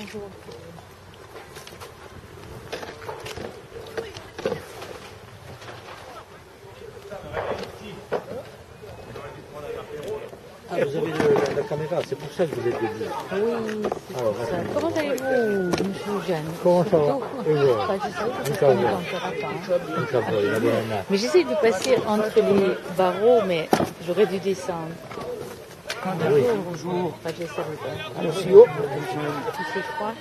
Bonjour. Ah, vous avez le- la caméra, c'est pour ça que vous êtes debout. Oui, c'est Alors, pour ça. attendez. Comment allez-vous, monsieur Jeanne Comment ça va Et vous Ça va. encore ça an. Mais j'essaie de passer entre les barreaux, mais j'aurais dû descendre. Oui. Bonjour. Enfin, je savais pas? Alors, si haut, Tu sais quoi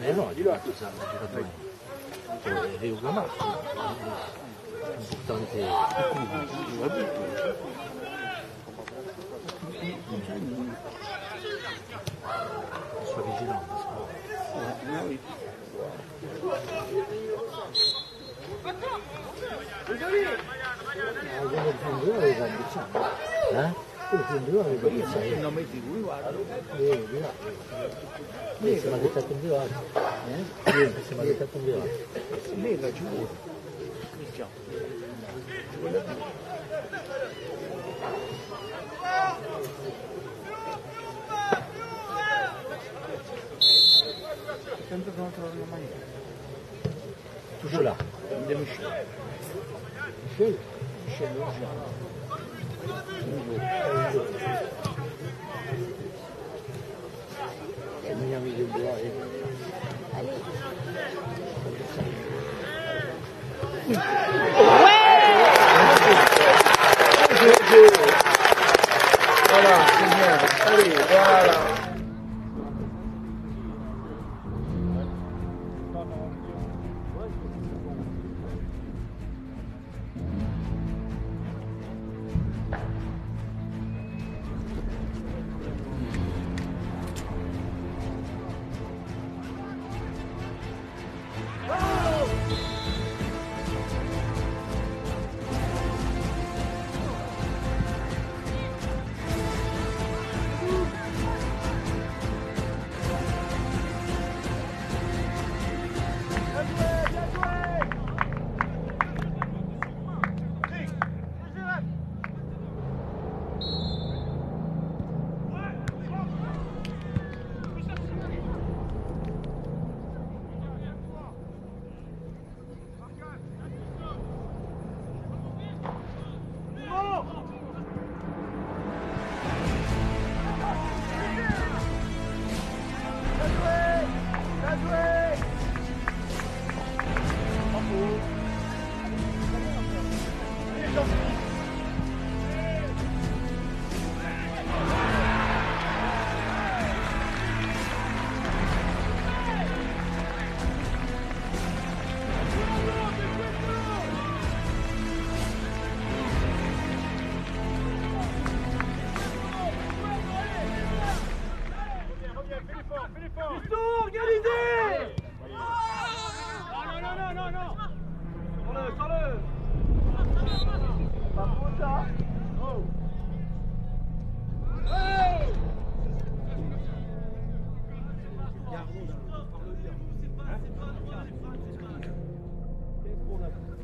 Mais non, il a ça, il a pas. C'est Rio Gama. Importante. Sois vigilant. Non Toujours là. De Michel. Voilà, c'est bien. Allez, voilà. Fiston, organisé Non, non, non, non, non Sors-le, sors-le Pas trop ça C'est pas, c'est pas droit, c'est pas. Qu'est-ce qu'on a